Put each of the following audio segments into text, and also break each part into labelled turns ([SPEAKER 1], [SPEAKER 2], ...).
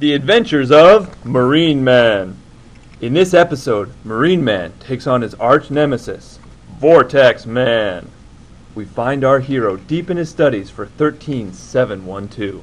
[SPEAKER 1] The Adventures of Marine Man. In this episode, Marine Man takes on his arch nemesis, Vortex Man. We find our hero deep in his studies for 13712.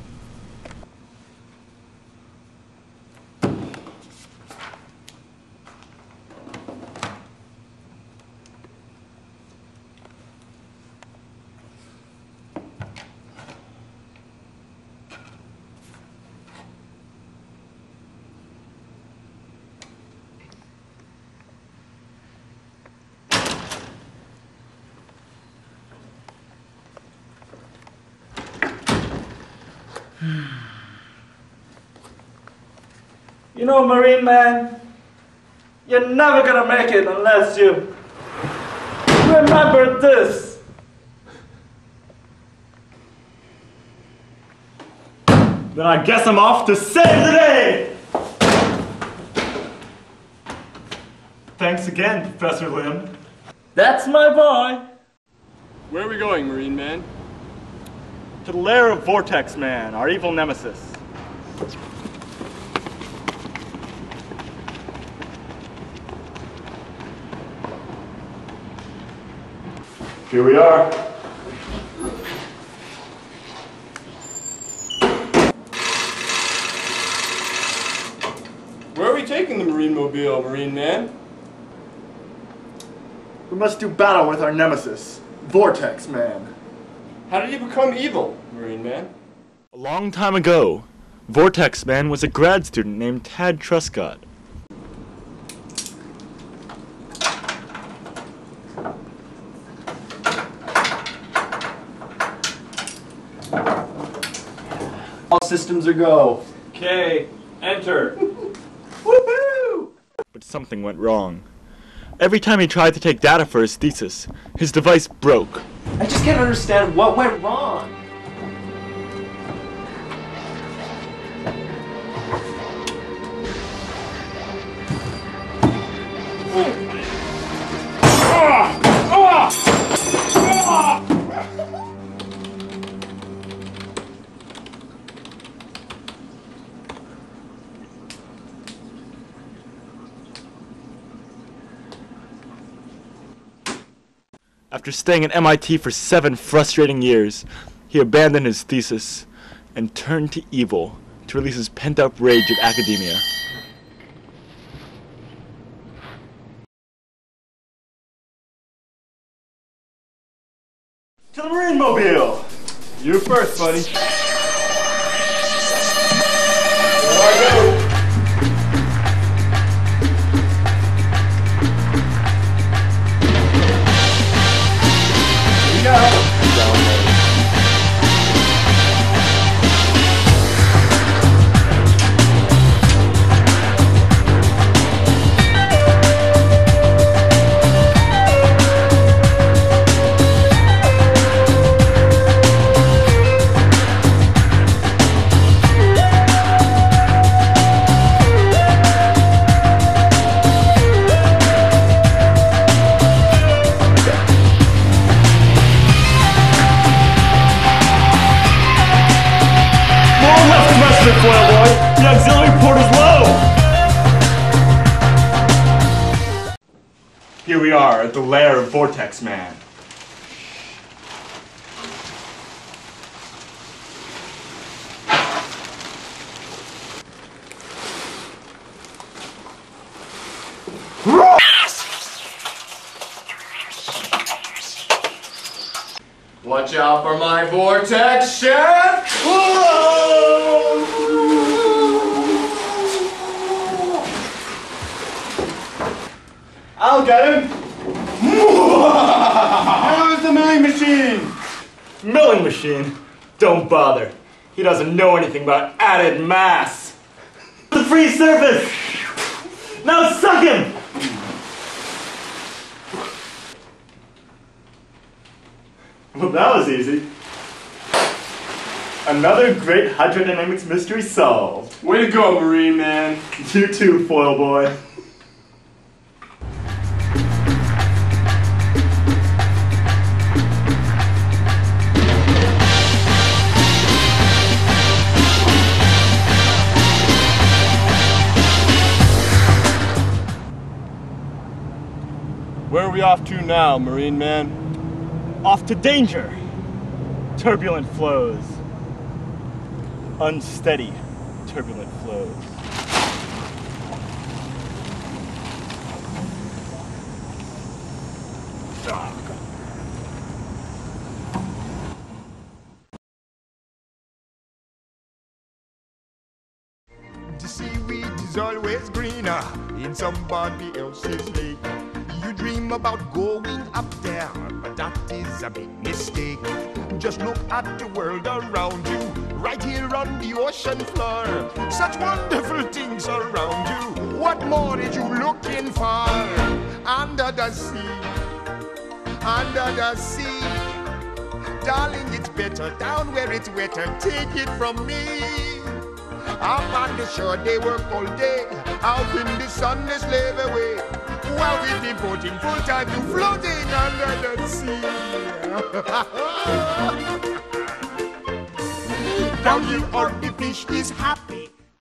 [SPEAKER 2] You know, Marine Man, you're never gonna make it unless you remember this. Then I guess I'm off to save the day! Thanks again, Professor Lim. That's my boy!
[SPEAKER 1] Where are we going, Marine Man?
[SPEAKER 2] To the lair of Vortex Man, our evil nemesis. Here we are.
[SPEAKER 1] Where are we taking the Marine Mobile, Marine Man?
[SPEAKER 2] We must do battle with our nemesis, Vortex Man.
[SPEAKER 1] How did you become evil, Marine Man?
[SPEAKER 2] A long time ago, Vortex Man was a grad student named Tadd Truscott.
[SPEAKER 3] All systems are go.
[SPEAKER 1] Okay, enter.
[SPEAKER 2] Woohoo! But something went wrong. Every time he tried to take data for his thesis, his device broke.
[SPEAKER 3] I just can't understand what went wrong. Ah!
[SPEAKER 2] After staying at MIT for seven frustrating years, he abandoned his thesis and turned to evil to release his pent up rage at academia. To the Marine Mobile!
[SPEAKER 1] You first, buddy.
[SPEAKER 2] Left of Boy! The auxiliary port is low! Here we are at the lair of Vortex Man.
[SPEAKER 3] Watch out for my vortex shaft!
[SPEAKER 2] I'll get him! Use the milling machine! Milling machine? Don't bother. He doesn't know anything about added mass. The free surface! Now suck him! Well, that was easy. Another great hydrodynamics mystery solved.
[SPEAKER 1] Way to go, Marine Man.
[SPEAKER 2] You too, foil boy.
[SPEAKER 1] Where are we off to now, Marine Man?
[SPEAKER 2] Off to danger. Turbulent flows. Unsteady, turbulent flows.
[SPEAKER 4] The seaweed is always greener in somebody else's lake. Dream about going up there, but that is a big mistake. Just look at the world around you, right here on the ocean floor. Such wonderful things around you. What more are you looking for? Under the sea, under the sea. Darling, it's better down where it's wetter. Take it from me. Up on the shore they work all day, out in the sun they slave away. Devoting full time to floating under the sea. Down here on the fish is happy,